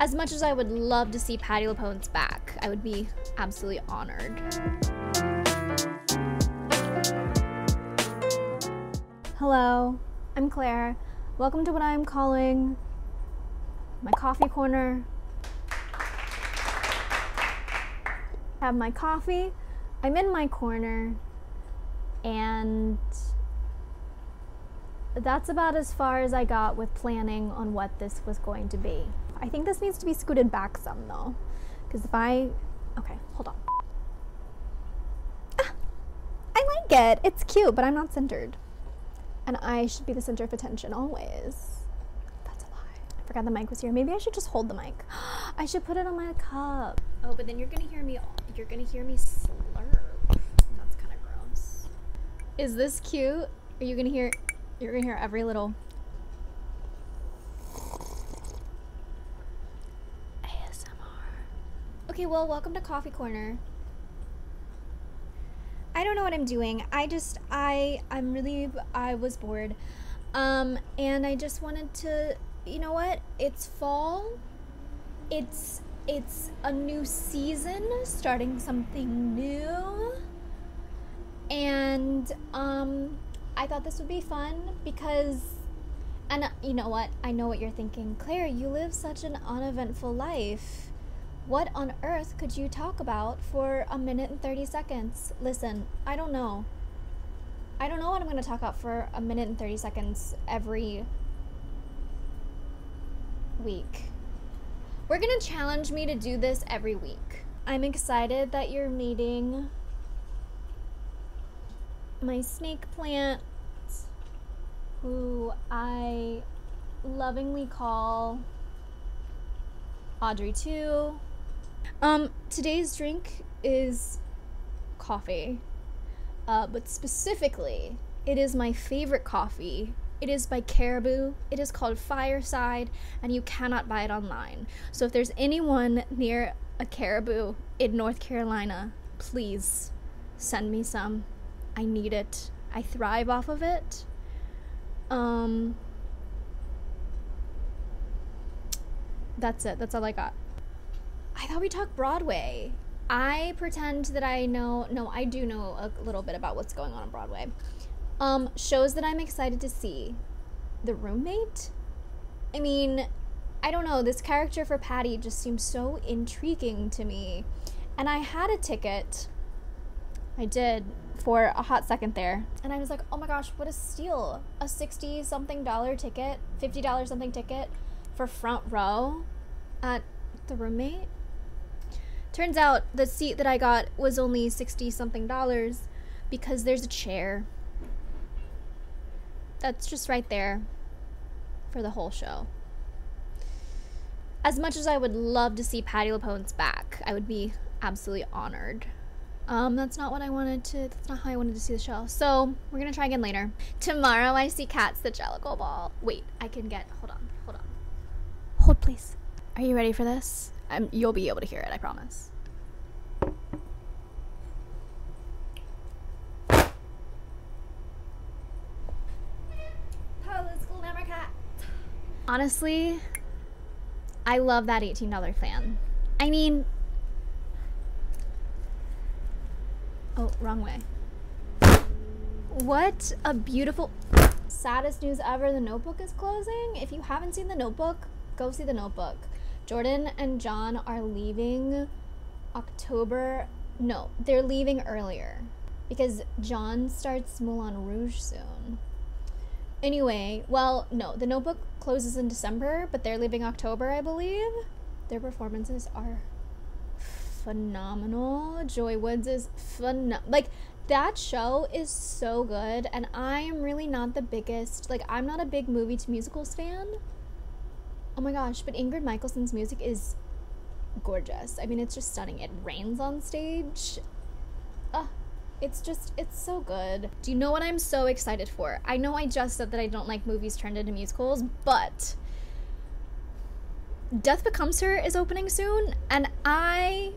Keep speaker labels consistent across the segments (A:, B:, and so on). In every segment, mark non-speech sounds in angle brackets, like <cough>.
A: As much as I would love to see Patti LuPone's back, I would be absolutely honored. Hello, I'm Claire. Welcome to what I'm calling my coffee corner. Have my coffee. I'm in my corner, and that's about as far as I got with planning on what this was going to be. I think this needs to be scooted back some though, because if I, okay, hold on. Ah, I like it. It's cute, but I'm not centered. And I should be the center of attention always. That's a lie. I forgot the mic was here. Maybe I should just hold the mic. <gasps> I should put it on my cup. Oh, but then you're gonna hear me. You're gonna hear me slurp. That's kind of gross. Is this cute? Are you gonna hear? You're gonna hear every little. Okay, well, welcome to Coffee Corner. I don't know what I'm doing. I just I I'm really I was bored. Um and I just wanted to you know what? It's fall. It's it's a new season, starting something new. And um I thought this would be fun because and uh, you know what? I know what you're thinking. Claire, you live such an uneventful life. What on earth could you talk about for a minute and 30 seconds? Listen, I don't know. I don't know what I'm going to talk about for a minute and 30 seconds every week. We're going to challenge me to do this every week. I'm excited that you're meeting my snake plant, who I lovingly call Audrey 2. Um, today's drink is coffee, uh, but specifically, it is my favorite coffee. It is by Caribou. It is called Fireside, and you cannot buy it online. So if there's anyone near a Caribou in North Carolina, please send me some. I need it. I thrive off of it. Um, that's it. That's all I got. I thought we talked Broadway. I pretend that I know. No, I do know a little bit about what's going on on Broadway. Um, shows that I'm excited to see. The Roommate. I mean, I don't know. This character for Patti just seems so intriguing to me, and I had a ticket. I did for a hot second there, and I was like, "Oh my gosh, what a steal! A sixty something dollar ticket, fifty dollar something ticket for front row at the Roommate." Turns out the seat that I got was only 60 something dollars because there's a chair. That's just right there for the whole show. As much as I would love to see Patti LuPone's back, I would be absolutely honored. Um, that's not what I wanted to, that's not how I wanted to see the show. So, we're gonna try again later. Tomorrow I see Cats the Jellicle Ball. Wait, I can get, hold on, hold on. Hold please. Are you ready for this? I'm, you'll be able to hear it, I promise. Honestly, I love that $18 fan. I mean, oh, wrong way. What a beautiful, saddest news ever. The notebook is closing. If you haven't seen the notebook, go see the notebook. Jordan and John are leaving October. No, they're leaving earlier because John starts Moulin Rouge soon. Anyway, well, no, the notebook closes in December, but they're leaving October, I believe. Their performances are phenomenal. Joy Woods is phenomenal. Like, that show is so good, and I am really not the biggest, like, I'm not a big movie to musicals fan. Oh my gosh, but Ingrid Michaelson's music is gorgeous. I mean, it's just stunning. It rains on stage. Uh, it's just, it's so good. Do you know what I'm so excited for? I know I just said that I don't like movies turned into musicals, but Death Becomes Her is opening soon, and I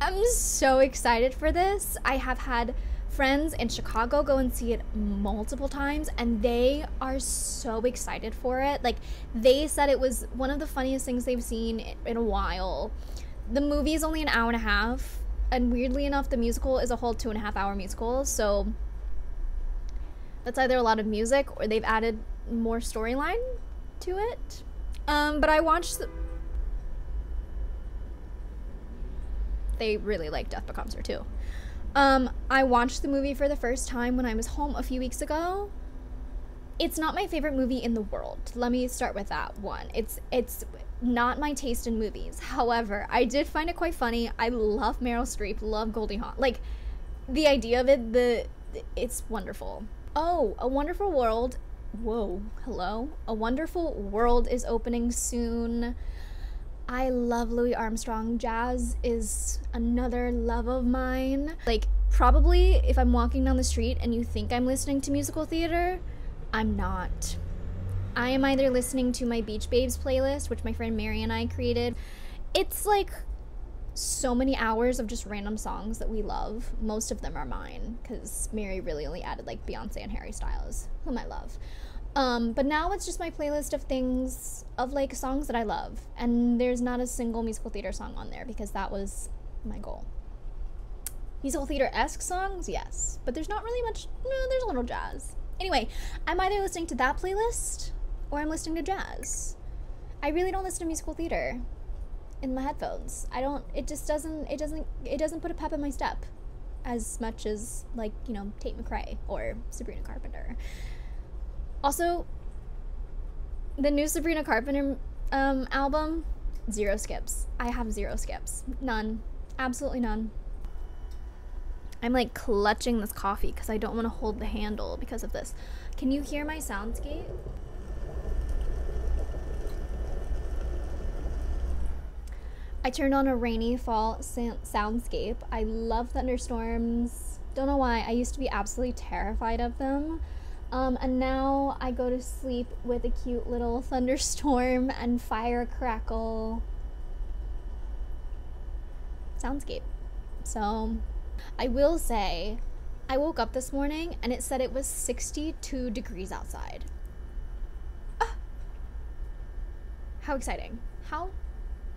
A: am so excited for this. I have had friends in Chicago go and see it multiple times and they are so excited for it. Like they said it was one of the funniest things they've seen in a while. The movie is only an hour and a half, and weirdly enough, the musical is a whole two and a half hour musical. So that's either a lot of music or they've added more storyline to it. Um, but I watched. The- they really like Death Becomes Her too. Um, I watched the movie for the first time when I was home a few weeks ago. It's not my favorite movie in the world. Let me start with that one. It's it's not my taste in movies. However, I did find it quite funny. I love Meryl Streep, love Goldie Hawn. Like the idea of it, the it's wonderful. Oh, A Wonderful World. Whoa, hello. A Wonderful World is opening soon. I love Louis Armstrong. Jazz is another love of mine. Like, probably if I'm walking down the street and you think I'm listening to musical theater, I'm not. I am either listening to my Beach Babes playlist, which my friend Mary and I created. It's like so many hours of just random songs that we love. Most of them are mine because Mary really only added like Beyonce and Harry Styles, whom I love. Um, but now it's just my playlist of things of like songs that I love, and there's not a single musical theater song on there because that was my goal. Musical theater esque songs, yes, but there's not really much. No, there's a little jazz. Anyway, I'm either listening to that playlist or I'm listening to jazz. I really don't listen to musical theater in my headphones. I don't. It just doesn't. It doesn't. It doesn't put a pep in my step as much as like you know Tate McRae or Sabrina Carpenter. Also, the new Sabrina Carpenter um, album, zero skips. I have zero skips. None. Absolutely none. I'm like clutching this coffee because I don't want to hold the handle because of this. Can you hear my soundscape? I turned on a rainy fall soundscape. I love thunderstorms. Don't know why. I used to be absolutely terrified of them. Um, and now I go to sleep with a cute little thunderstorm and fire crackle soundscape. So I will say, I woke up this morning and it said it was 62 degrees outside. Ah! How exciting! How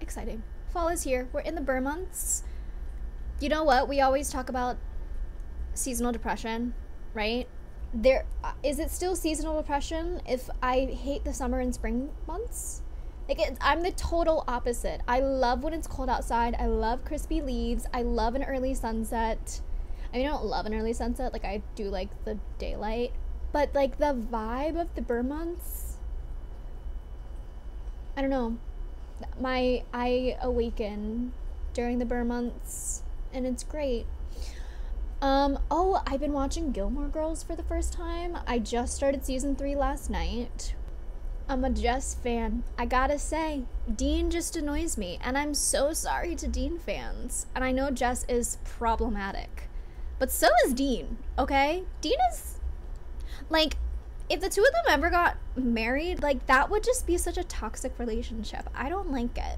A: exciting. Fall is here. We're in the burr months. You know what? We always talk about seasonal depression, right? there uh, is it still seasonal depression if I hate the summer and spring months? Like it, I'm the total opposite. I love when it's cold outside. I love crispy leaves. I love an early sunset. I mean, I don't love an early sunset. Like I do like the daylight, but like the vibe of the burr months. I don't know. My I awaken during the burr months, and it's great. Um, oh, I've been watching Gilmore Girls for the first time. I just started season three last night. I'm a Jess fan. I gotta say, Dean just annoys me, and I'm so sorry to Dean fans. And I know Jess is problematic, but so is Dean, okay? Dean is. Like, if the two of them ever got married, like, that would just be such a toxic relationship. I don't like it.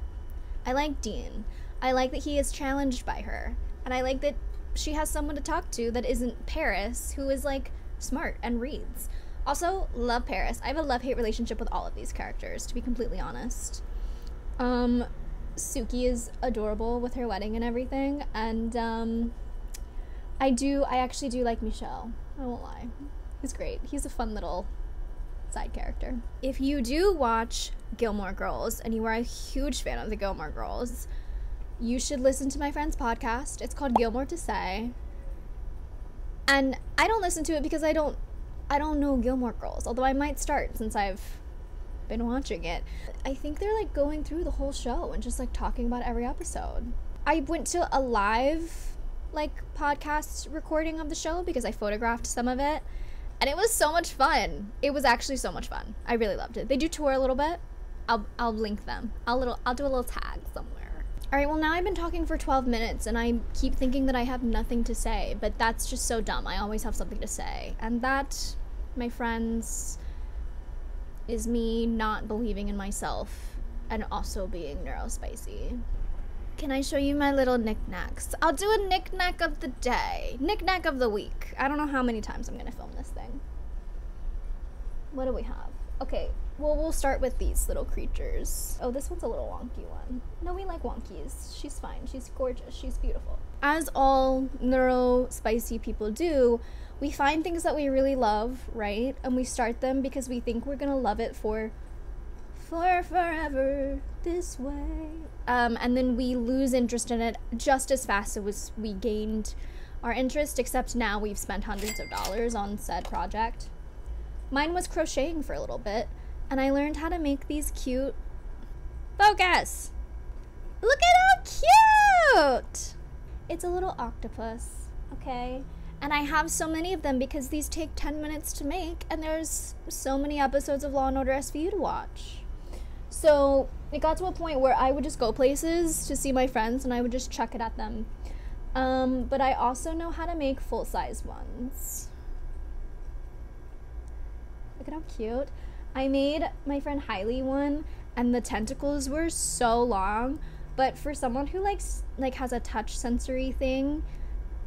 A: I like Dean. I like that he is challenged by her. And I like that she has someone to talk to that isn't Paris, who is like smart and reads. Also, love Paris. I have a love hate relationship with all of these characters, to be completely honest. Um, Sookie is adorable with her wedding and everything, and um, I do, I actually do like Michel. I won't lie. He's great. He's a fun little side character. If you do watch Gilmore Girls and you are a huge fan of the Gilmore Girls, you should listen to my friend's podcast. It's called Gilmore to Say. And I don't listen to it because I don't I don't know Gilmore Girls, although I might start since I've been watching it. I think they're like going through the whole show and just like talking about every episode. I went to a live like podcast recording of the show because I photographed some of it and it was so much fun. It was actually so much fun. I really loved it. They do tour a little bit. I'll I'll link them. I'll little I'll do a little tag somewhere. All right, well, now I've been talking for 12 minutes and I keep thinking that I have nothing to say, but that's just so dumb. I always have something to say. And that, my friends, is me not believing in myself and also being neurospicy. Can I show you my little knickknacks? I'll do a knickknack of the day. Knickknack of the week. I don't know how many times I'm gonna film this thing. What do we have? Okay, well, we'll start with these little creatures. Oh, this one's a little wonky one. No, we like wonkies. She's fine. She's gorgeous. She's beautiful. As all neuro spicy people do, we find things that we really love, right? And we start them because we think we're gonna love it for for forever this way. Um, and then we lose interest in it just as fast as we gained our interest, except now we've spent hundreds of dollars on said project. Mine was crocheting for a little bit, and I learned how to make these cute. Focus! Look at how cute! It's a little octopus, okay? And I have so many of them because these take 10 minutes to make, and there's so many episodes of Law and Order SVU to watch. So it got to a point where I would just go places to see my friends and I would just chuck it at them. Um, but I also know how to make full size ones. Look at how cute. I made my friend Hailey one and the tentacles were so long, but for someone who likes like has a touch sensory thing,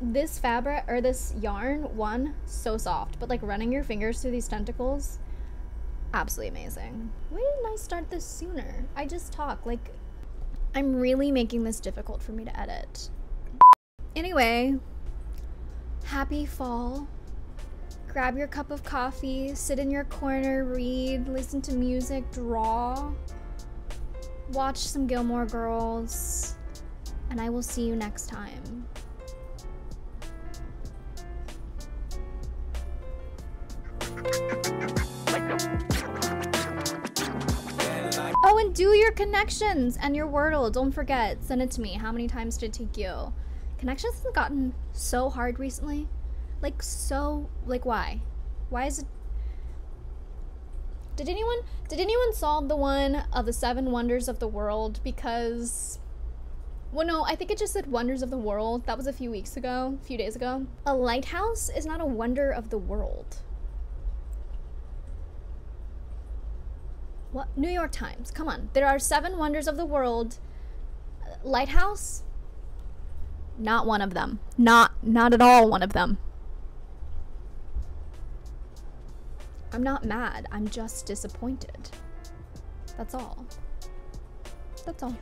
A: this fabric or this yarn one so soft, but like running your fingers through these tentacles absolutely amazing. Why didn't I start this sooner? I just talk like I'm really making this difficult for me to edit. Anyway, happy fall. Grab your cup of coffee, sit in your corner, read, listen to music, draw, watch some Gilmore Girls, and I will see you next time. Oh, and do your connections and your Wordle. Don't forget. Send it to me. How many times did it take you? Connections has gotten so hard recently. Like, so. Like, why? Why is it. Did anyone did anyone solve the one of the seven wonders of the world because well no, I think it just said wonders of the world. That was a few weeks ago, a few days ago. A lighthouse is not a wonder of the world. What? New York Times. Come on. There are seven wonders of the world. Lighthouse? Not one of them. Not not at all one of them. I'm not mad. I'm just disappointed. That's all. That's all.